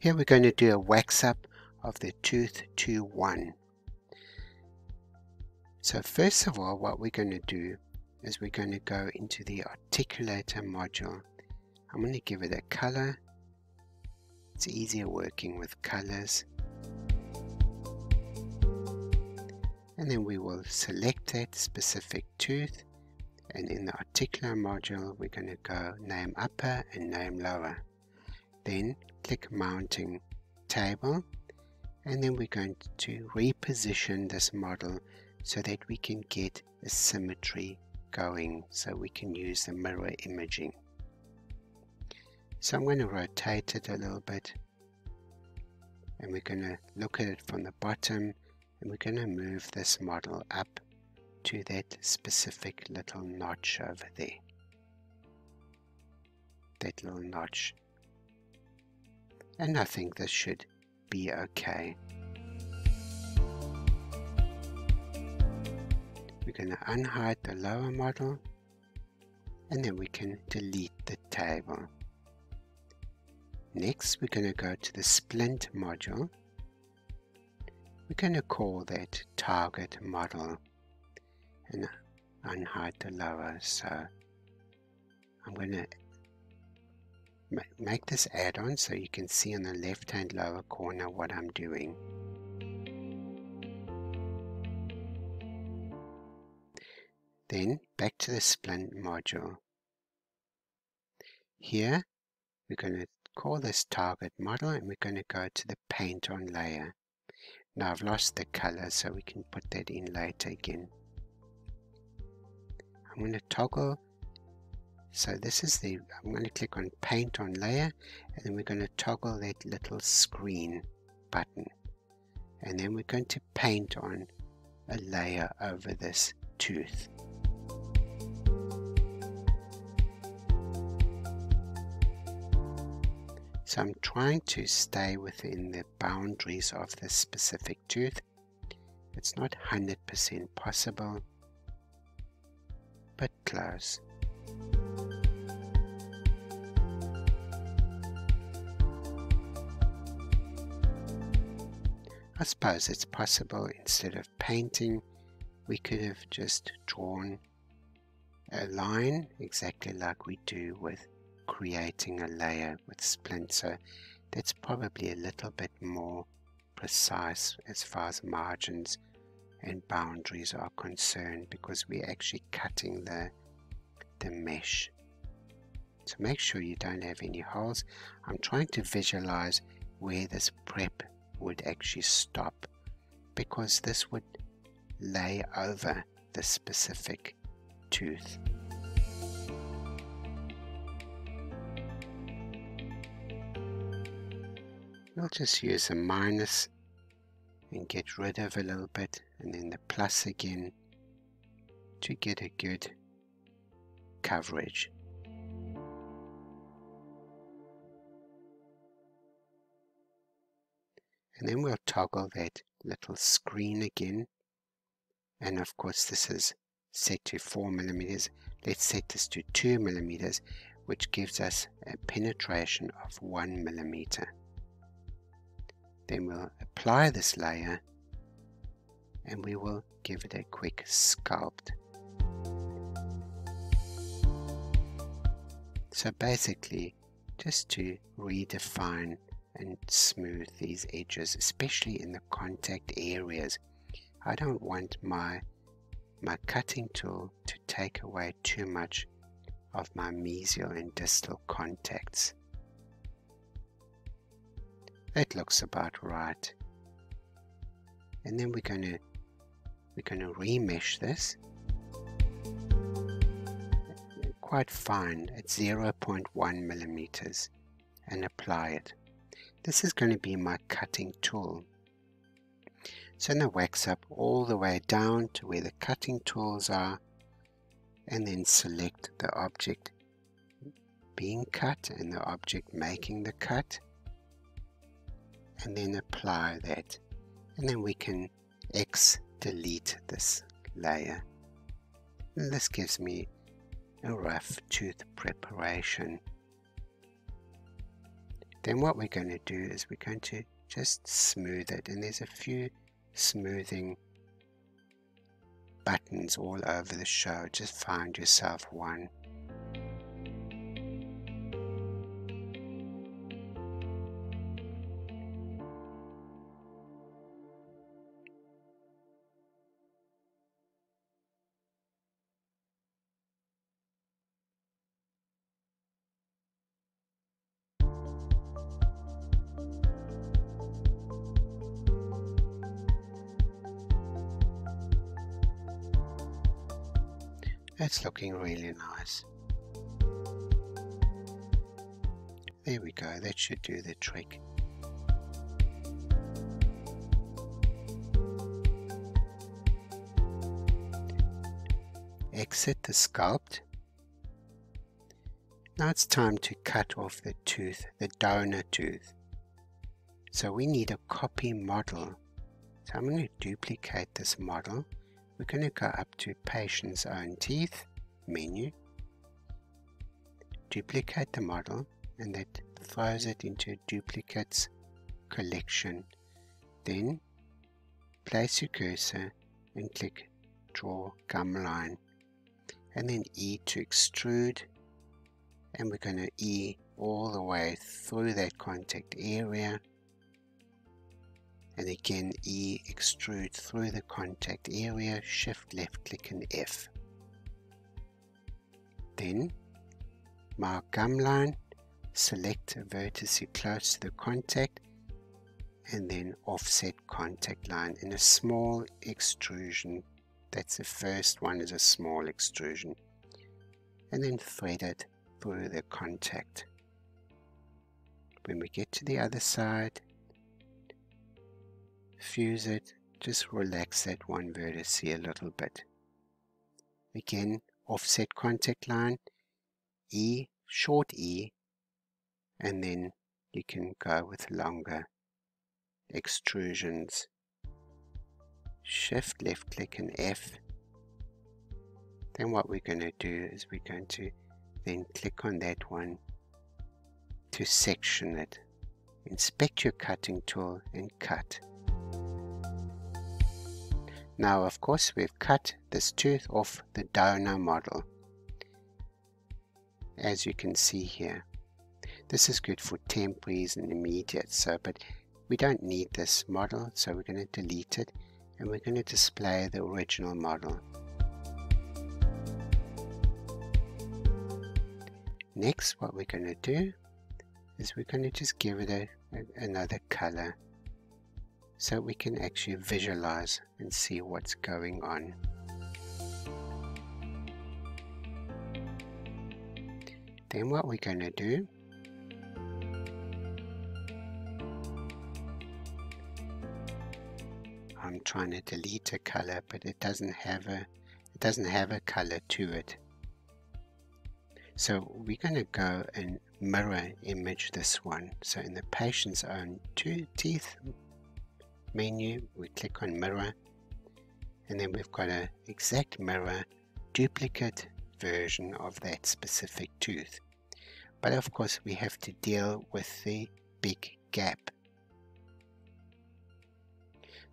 Here we're going to do a wax up of the tooth 2-1. So first of all, what we're going to do is we're going to go into the articulator module. I'm going to give it a color. It's easier working with colors. And then we will select that specific tooth. And in the articular module, we're going to go name upper and name lower. Then click mounting table. And then we're going to reposition this model so that we can get a symmetry going so we can use the mirror imaging. So I'm going to rotate it a little bit and we're going to look at it from the bottom and we're going to move this model up to that specific little notch over there. That little notch. And I think this should be okay. we're going to unhide the lower model and then we can delete the table. Next we're going to go to the splint module. We're going to call that target model and unhide the lower so I'm going to make this add-on so you can see on the left hand lower corner what I'm doing. Then back to the splint module. Here we're going to call this target model and we're going to go to the paint on layer. Now I've lost the color so we can put that in later again. I'm going to toggle so this is the I'm going to click on paint on layer and then we're going to toggle that little screen button and then we're going to paint on a layer over this tooth. So I'm trying to stay within the boundaries of this specific tooth. It's not 100% possible, but close. I suppose it's possible instead of painting, we could have just drawn a line exactly like we do with creating a layer with splint so that's probably a little bit more precise as far as margins and boundaries are concerned because we're actually cutting the the mesh. So make sure you don't have any holes. I'm trying to visualize where this prep would actually stop because this would lay over the specific tooth we'll just use a minus and get rid of a little bit and then the plus again to get a good coverage. And then we'll toggle that little screen again. And of course this is set to 4 millimeters. Let's set this to 2 millimeters, which gives us a penetration of 1 millimeter. Then we'll apply this layer and we will give it a quick sculpt. So basically just to redefine and smooth these edges, especially in the contact areas. I don't want my my cutting tool to take away too much of my mesial and distal contacts. It looks about right. And then we're going to we're going to remesh this quite fine at 0.1 millimeters and apply it. This is going to be my cutting tool. So now wax up all the way down to where the cutting tools are and then select the object being cut and the object making the cut and then apply that. And then we can X delete this layer. And this gives me a rough tooth preparation Then what we're going to do is we're going to just smooth it and there's a few smoothing buttons all over the show. Just find yourself one. That's looking really nice. There we go, that should do the trick. Exit the sculpt. Now it's time to cut off the tooth, the donor tooth. So we need a copy model. So I'm going to duplicate this model going to go up to patient's own teeth menu, duplicate the model, and that throws it into duplicates collection. Then place your cursor and click draw gum line. And then E to extrude. And we're going to E all the way through that contact area and again E extrude through the contact area, shift left click and F. Then mark gum line, select a vertex close to the contact and then offset contact line in a small extrusion. That's the first one is a small extrusion. And then thread it through the contact. When we get to the other side, fuse it, just relax that one vertex a little bit. Again, offset contact line, E, short E, and then you can go with longer extrusions. Shift left click and F. Then what we're going to do is we're going to then click on that one to section it. Inspect your cutting tool and cut. Now of course we've cut this tooth off the donor model as you can see here. This is good for temporaries and immediate so but we don't need this model so we're going to delete it and we're going to display the original model. Next what we're going to do is we're going to just give it a, a, another color so we can actually visualize and see what's going on. Then what we're going to do I'm trying to delete a color but it doesn't have a it doesn't have a color to it so we're going to go and mirror image this one so in the patient's own two teeth menu, we click on mirror, and then we've got an exact mirror duplicate version of that specific tooth. But of course we have to deal with the big gap.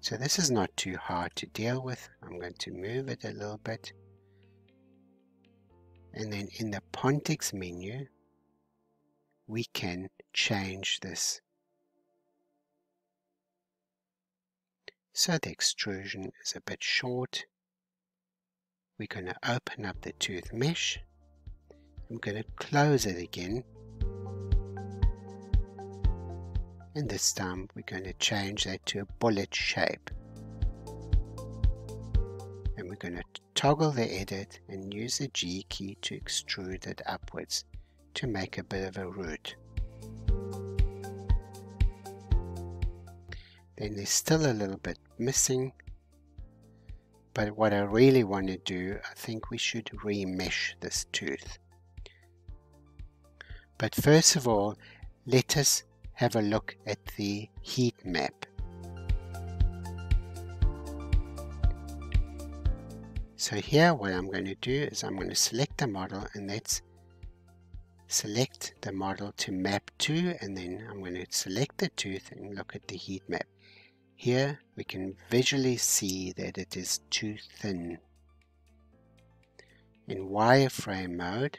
So this is not too hard to deal with. I'm going to move it a little bit. And then in the Pontics menu, we can change this So the extrusion is a bit short. We're going to open up the tooth mesh. I'm going to close it again. And this time we're going to change that to a bullet shape. And we're going to toggle the edit and use the G key to extrude it upwards to make a bit of a root. Then there's still a little bit missing. But what I really want to do I think we should remesh this tooth. But first of all let us have a look at the heat map. So here what I'm going to do is I'm going to select the model and that's select the model to map to and then I'm going to select the tooth and look at the heat map. Here we can visually see that it is too thin. In wireframe mode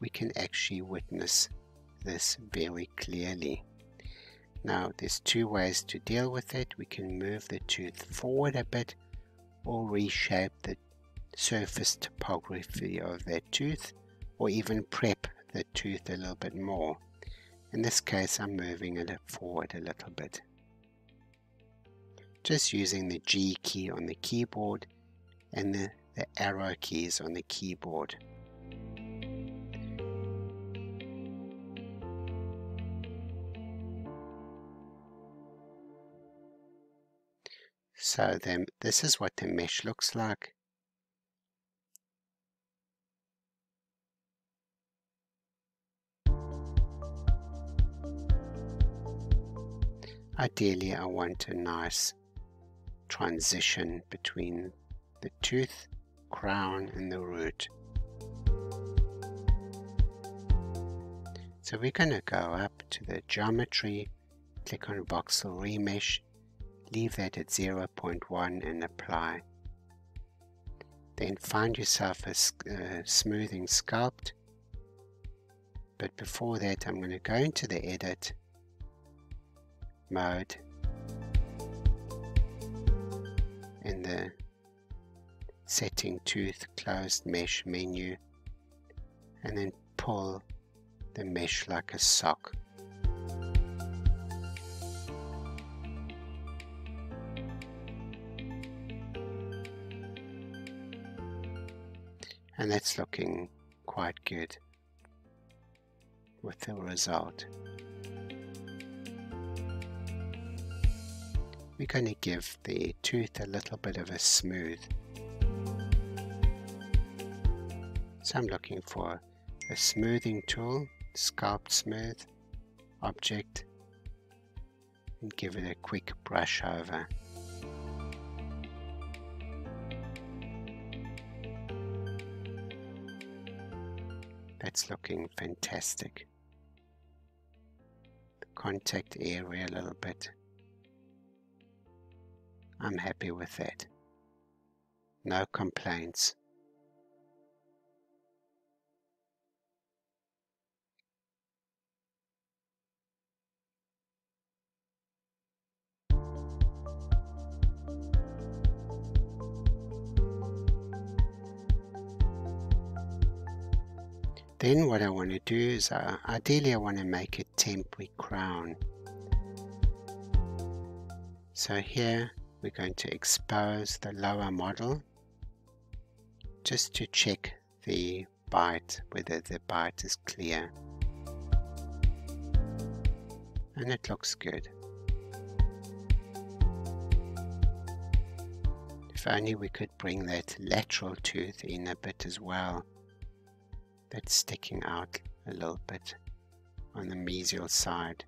we can actually witness this very clearly. Now there's two ways to deal with it. We can move the tooth forward a bit or reshape the surface topography of that tooth or even prep the tooth a little bit more. In this case I'm moving it forward a little bit. Just using the G key on the keyboard and the, the arrow keys on the keyboard. So then this is what the mesh looks like. Ideally I want a nice transition between the tooth, crown and the root. So we're going to go up to the geometry, click on voxel remesh leave that at 0.1 and apply. Then find yourself a uh, smoothing sculpt. But before that, I'm going to go into the edit mode in the setting tooth closed mesh menu and then pull the mesh like a sock. and that's looking quite good with the result. We're going to give the tooth a little bit of a smooth. So I'm looking for a smoothing tool, sculpt smooth, object, and give it a quick brush over. That's looking fantastic. The contact area a little bit. I'm happy with that. No complaints. Then what I want to do is, uh, ideally I want to make a temporary crown. So here we're going to expose the lower model just to check the bite, whether the bite is clear. And it looks good. If only we could bring that lateral tooth in a bit as well that's sticking out a little bit on the mesial side.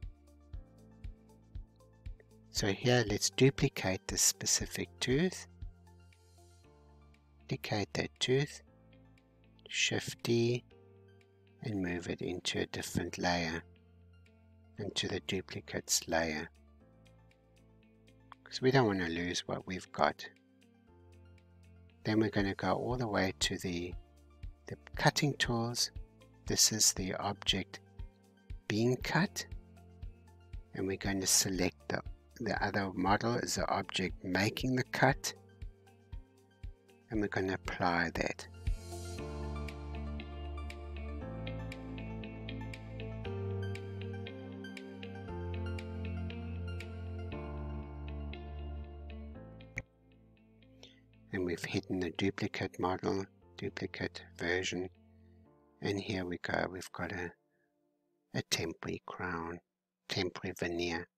So here let's duplicate this specific tooth. Duplicate that tooth, Shift D and move it into a different layer, into the duplicates layer. Because we don't want to lose what we've got. Then we're going to go all the way to the the cutting tools this is the object being cut and we're going to select the, the other model is the object making the cut and we're going to apply that. And we've hidden the duplicate model duplicate version. And here we go we've got a, a temporary crown temporary veneer